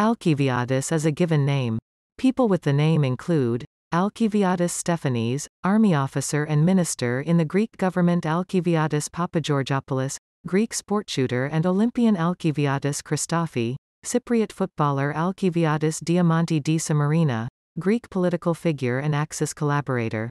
Alkiviadis is a given name. People with the name include Alkiviadis Stephanes, army officer and minister in the Greek government Alkiviadis Papageorgopoulos, Greek sport shooter and Olympian Alkiviadis Christofi, Cypriot footballer Alkiviadis Diamanti di Samarina, Greek political figure and Axis collaborator.